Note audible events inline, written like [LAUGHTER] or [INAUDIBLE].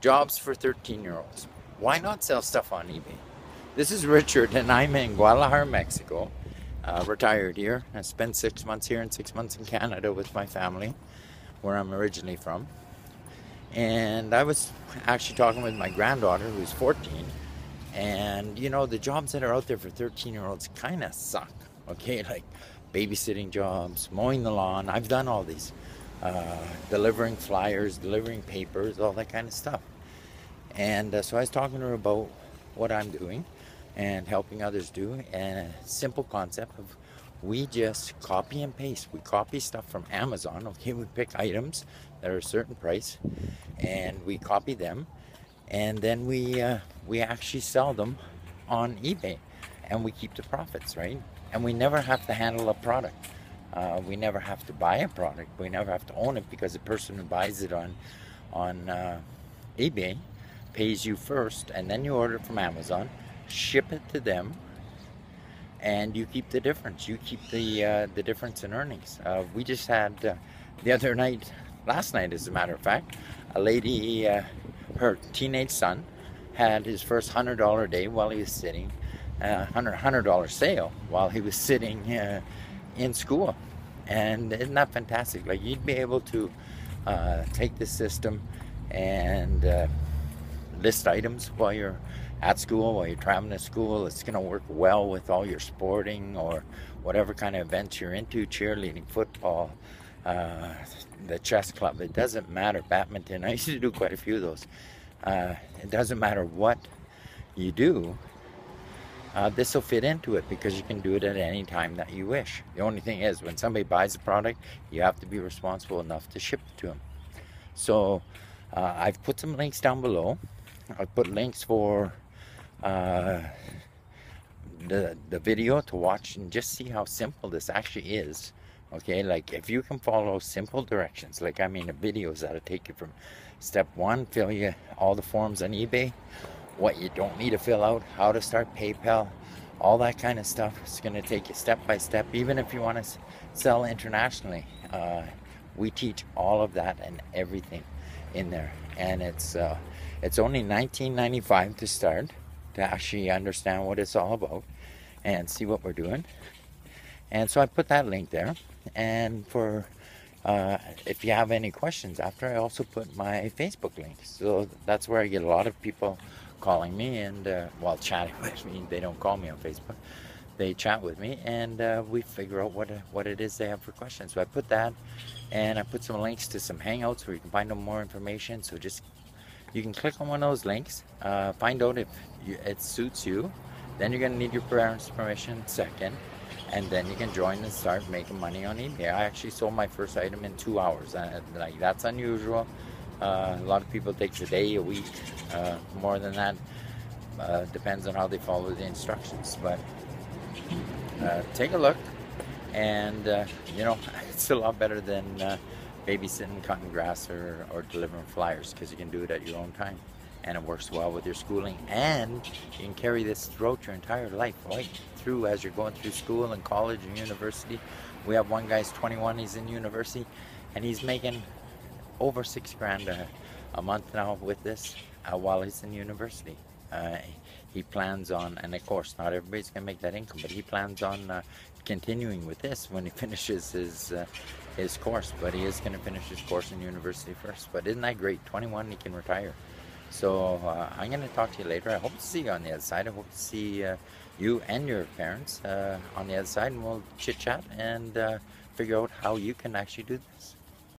Jobs for 13 year olds. Why not sell stuff on eBay? This is Richard, and I'm in Guadalajara, Mexico. Uh, retired here. I spent six months here and six months in Canada with my family, where I'm originally from. And I was actually talking with my granddaughter, who's 14, and you know, the jobs that are out there for 13 year olds kind of suck. Okay, [LAUGHS] like babysitting jobs, mowing the lawn. I've done all these. Uh, delivering flyers, delivering papers, all that kind of stuff. And uh, so I was talking to her about what I'm doing and helping others do, and a simple concept of we just copy and paste. We copy stuff from Amazon. Okay, we pick items that are a certain price, and we copy them, and then we uh, we actually sell them on eBay, and we keep the profits, right? And we never have to handle a product. Uh, we never have to buy a product. We never have to own it because the person who buys it on on uh, eBay pays you first, and then you order it from Amazon, ship it to them, and you keep the difference. You keep the uh, the difference in earnings. Uh, we just had uh, the other night, last night, as a matter of fact, a lady, uh, her teenage son, had his first hundred dollar day while he was sitting, hundred hundred dollar sale while he was sitting in school. And isn't that fantastic? Like you'd be able to uh, take this system and uh, list items while you're at school, while you're traveling to school. It's going to work well with all your sporting or whatever kind of events you're into, cheerleading, football, uh, the chess club. It doesn't matter. Badminton. [LAUGHS] I used to do quite a few of those. Uh, it doesn't matter what you do uh, this will fit into it because you can do it at any time that you wish. The only thing is, when somebody buys a product, you have to be responsible enough to ship it to them. So uh, I've put some links down below. I've put links for uh, the, the video to watch and just see how simple this actually is. Okay, like if you can follow simple directions, like I mean the videos that'll take you from step one, fill you all the forms on eBay, what you don't need to fill out, how to start PayPal, all that kind of stuff. It's going to take you step by step, even if you want to sell internationally. Uh, we teach all of that and everything in there, and it's uh, it's only 19.95 to start to actually understand what it's all about and see what we're doing. And so I put that link there, and for uh, if you have any questions after, I also put my Facebook link. So that's where I get a lot of people calling me and uh, while chatting with me. They don't call me on Facebook. They chat with me and uh, we figure out what what it is they have for questions. So I put that and I put some links to some Hangouts where you can find out more information. So just you can click on one of those links, uh, find out if you, it suits you. Then you're gonna need your parents' permission second, and then you can join and start making money on eBay. I actually sold my first item in two hours. and like that's unusual. Uh, a lot of people takes a day, a week, uh, more than that. Uh, depends on how they follow the instructions. But uh, take a look, and uh, you know [LAUGHS] it's a lot better than uh, babysitting, cutting grass, or, or delivering flyers because you can do it at your own time, and it works well with your schooling, and you can carry this throughout your entire life, right through as you're going through school and college and university. We have one guy's 21, he's in university, and he's making over six grand a, a month now with this uh, while he's in university. Uh, he plans on, and of course, not everybody's going to make that income, but he plans on uh, continuing with this when he [LAUGHS] finishes his uh, his course. But he is going to finish his course in university first. But isn't that great? 21, he can retire. So uh, I'm going to talk to you later. I hope to see you on the other side. I hope to see uh, you and your parents on the other side, and we'll chit chat and figure out how you can actually do this.